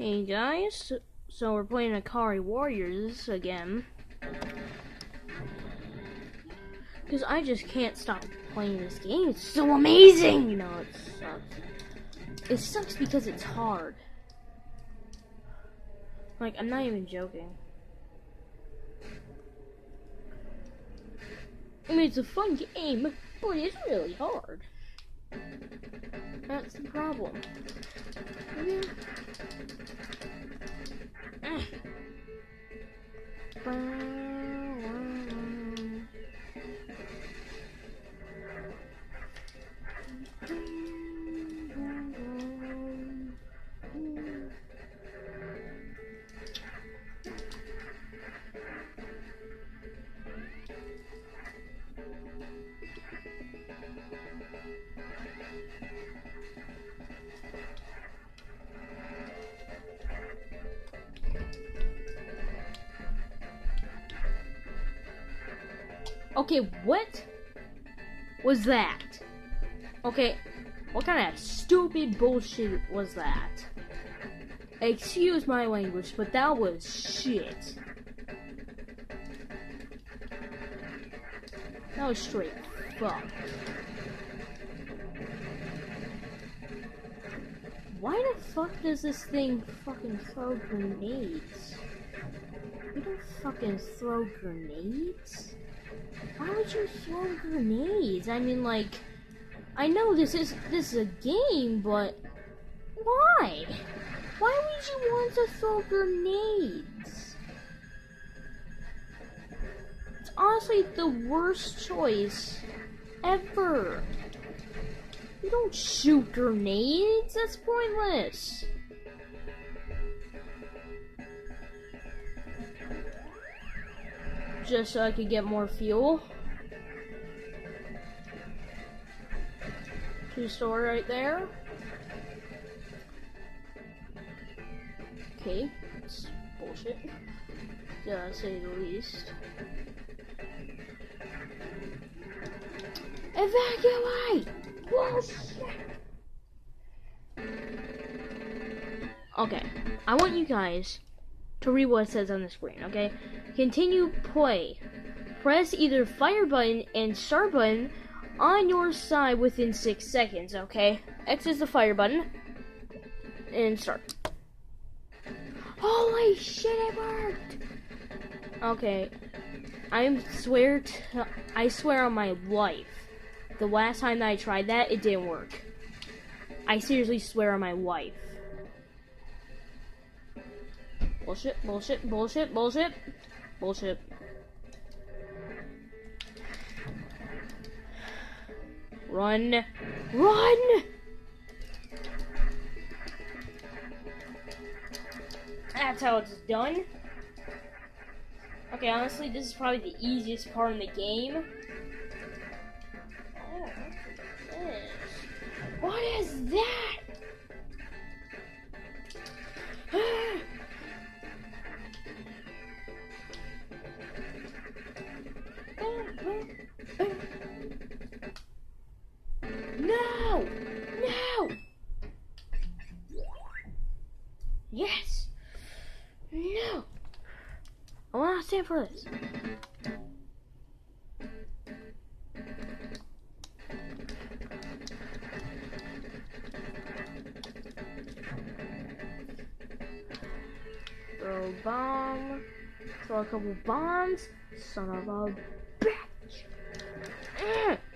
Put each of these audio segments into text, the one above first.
Hey guys, so we're playing Ikari Warriors again. Because I just can't stop playing this game. It's so amazing! No, it sucks. It sucks because it's hard. Like, I'm not even joking. I mean, it's a fun game, but it's really hard. That's the problem. Yeah. Bye. Okay, what was that? Okay, what kind of stupid bullshit was that? Excuse my language, but that was shit. That was straight fuck. Why the fuck does this thing fucking throw grenades? You don't fucking throw grenades? Why would you throw grenades? I mean, like, I know this is this is a game, but why? Why would you want to throw grenades? It's honestly the worst choice ever. You don't shoot grenades. That's pointless. Just so I could get more fuel. Two store right there. Okay, it's bullshit. To say the least. Evacuate! Okay, I want you guys to read what it says on the screen, okay? Continue play. Press either fire button and start button on your side within 6 seconds, okay? X is the fire button. And start. Holy shit, it worked! Okay. I swear to, I swear on my life. The last time that I tried that, it didn't work. I seriously swear on my life. Bullshit, bullshit, bullshit, bullshit. Bullshit. Run. Run! That's how it's done. Okay, honestly, this is probably the easiest part in the game. Oh, what is that? No! No! Yes! No! I want to stand for this. Throw bomb. Throw a couple bombs. Son of a bitch. Mm.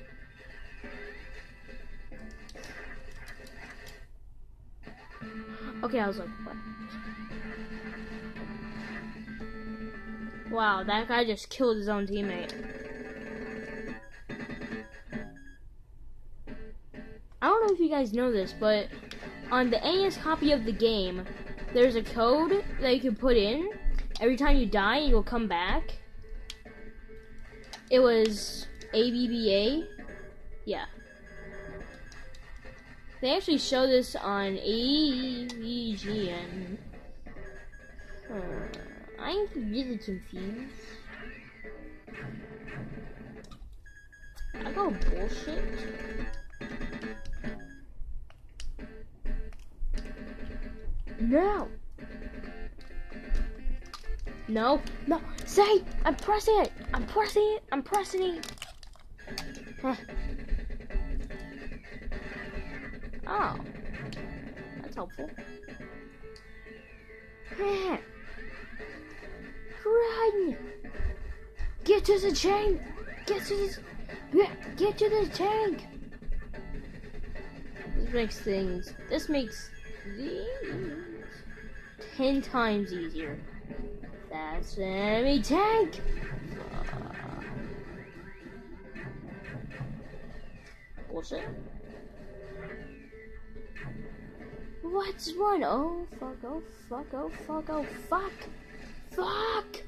Okay, I was like, what? Wow, that guy just killed his own teammate. I don't know if you guys know this, but on the NES copy of the game, there's a code that you can put in. Every time you die, you'll come back. It was ABBA. Yeah. They actually show this on AVGN. Uh, I'm really confused. I got bullshit. No! No, no, say, I'm pressing it, I'm pressing it, I'm pressing it. Huh. Oh, that's helpful. Run! Get to the tank! Get to the get to the tank! This makes things. This makes these ten times easier. That's enemy tank. Bullshit. What's one? Oh fuck! Oh fuck! Oh fuck! Oh fuck! Fuck!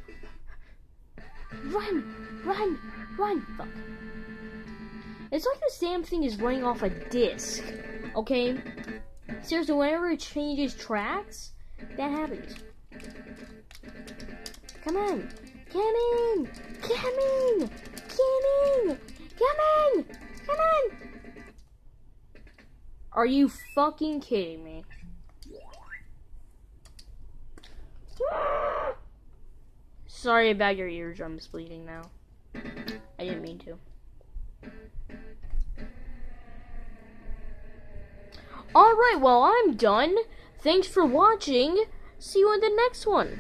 Run! Run! Run! Fuck. It's like the same thing as running off a disc. Okay? Seriously, whenever it changes tracks, that happens. Come on! Come in! Come in! Come in! Come in! Are you fucking kidding me? Sorry about your eardrums bleeding now. I didn't mean to. Alright, well, I'm done. Thanks for watching. See you in the next one.